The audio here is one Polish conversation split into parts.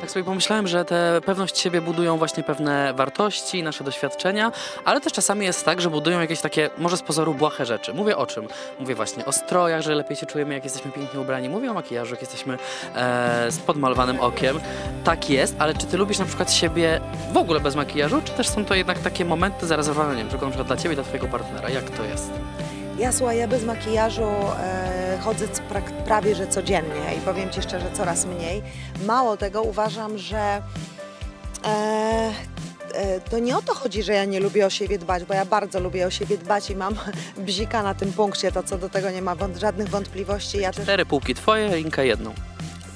Tak sobie pomyślałem, że tę pewność siebie budują właśnie pewne wartości, nasze doświadczenia, ale też czasami jest tak, że budują jakieś takie, może z pozoru błahe rzeczy. Mówię o czym? Mówię właśnie o strojach, że lepiej się czujemy, jak jesteśmy pięknie ubrani. Mówię o makijażu, jak jesteśmy e, z podmalowanym okiem. Tak jest, ale czy ty lubisz na przykład siebie w ogóle bez makijażu, czy też są to jednak takie momenty zarezerwowane, nie wiem, tylko na przykład dla ciebie dla twojego partnera? Jak to jest? Ja słuchaj, ja bez makijażu e, chodzę prawie że codziennie i powiem Ci szczerze, coraz mniej. Mało tego, uważam, że e, e, to nie o to chodzi, że ja nie lubię o siebie dbać, bo ja bardzo lubię o siebie dbać i mam bzika na tym punkcie, to co do tego nie ma żadnych wątpliwości. Ja też, Cztery półki twoje, Inka jedną.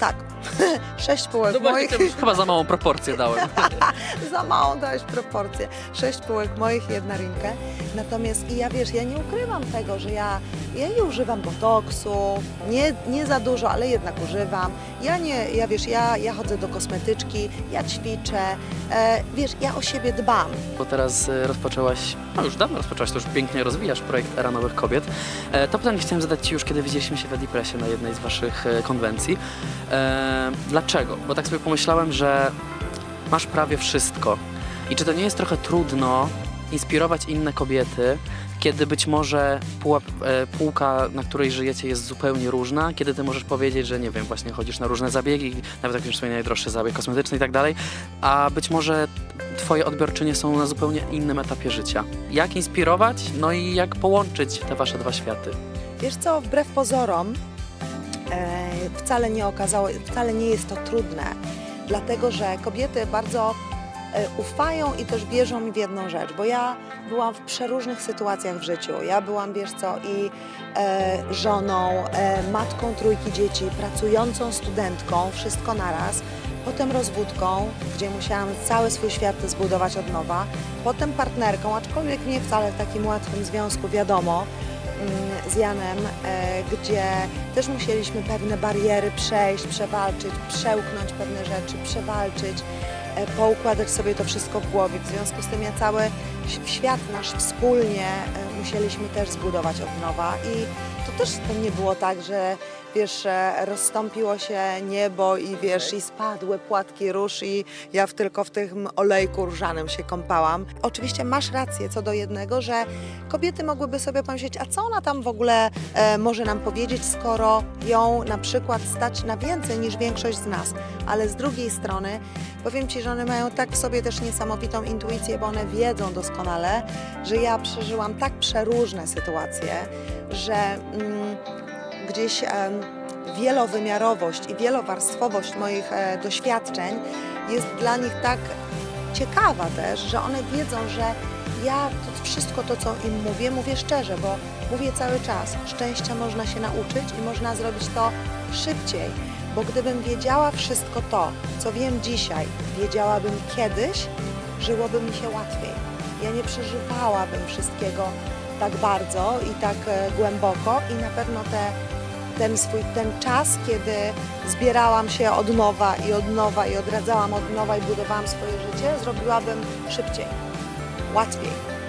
Tak, sześć półek No moich. chyba za małą proporcję dałem. Za małą dałeś proporcję. Sześć półek moich, jedna rynkę. Natomiast i ja wiesz, ja nie ukrywam tego, że ja, ja nie używam botoksu, nie, nie za dużo, ale jednak używam. Ja nie, ja wiesz, ja, ja chodzę do kosmetyczki, ja ćwiczę, e, wiesz, ja o siebie dbam. bo teraz e, rozpoczęłaś, no już dawno rozpoczęłaś, to już pięknie rozwijasz projekt Era Nowych Kobiet. E, To pytanie chciałem zadać Ci już, kiedy widzieliśmy się w Edipresie na jednej z Waszych e, konwencji. E, Dlaczego? Bo tak sobie pomyślałem, że masz prawie wszystko. I czy to nie jest trochę trudno inspirować inne kobiety, kiedy być może pułap, e, półka, na której żyjecie, jest zupełnie różna, kiedy ty możesz powiedzieć, że nie wiem, właśnie chodzisz na różne zabiegi, nawet jak już swoje najdroższy zabieg kosmetyczny i tak dalej, a być może twoje odbiorczynie są na zupełnie innym etapie życia. Jak inspirować, no i jak połączyć te wasze dwa światy? Wiesz co, wbrew pozorom wcale nie okazało, wcale nie jest to trudne, dlatego że kobiety bardzo e, ufają i też wierzą mi w jedną rzecz, bo ja byłam w przeróżnych sytuacjach w życiu. Ja byłam, wiesz co, i e, żoną, e, matką trójki dzieci, pracującą studentką, wszystko naraz. Potem rozwódką, gdzie musiałam cały swój świat zbudować od nowa. Potem partnerką, aczkolwiek nie wcale w takim łatwym związku, wiadomo z Janem, e, gdzie też musieliśmy pewne bariery przejść, przewalczyć, przełknąć pewne rzeczy, przewalczyć, e, poukładać sobie to wszystko w głowie. W związku z tym ja cały świat nasz wspólnie e, musieliśmy też zbudować od nowa i to też to nie było tak, że wiesz, rozstąpiło się niebo i wiesz, i spadły płatki róż i ja w, tylko w tym olejku różanym się kąpałam. Oczywiście masz rację co do jednego, że kobiety mogłyby sobie pomyśleć, a co ona tam w ogóle e, może nam powiedzieć, skoro ją na przykład stać na więcej niż większość z nas. Ale z drugiej strony powiem Ci, że one mają tak w sobie też niesamowitą intuicję, bo one wiedzą doskonale, że ja przeżyłam tak przeróżne sytuacje, że mm, gdzieś wielowymiarowość i wielowarstwowość moich e, doświadczeń jest dla nich tak ciekawa też, że one wiedzą, że ja to wszystko to, co im mówię, mówię szczerze, bo mówię cały czas. Szczęścia można się nauczyć i można zrobić to szybciej, bo gdybym wiedziała wszystko to, co wiem dzisiaj, wiedziałabym kiedyś, żyłoby mi się łatwiej. Ja nie przeżywałabym wszystkiego tak bardzo i tak e, głęboko i na pewno te, ten swój ten czas, kiedy zbierałam się od nowa i od nowa i odradzałam od nowa i budowałam swoje życie, zrobiłabym szybciej, łatwiej.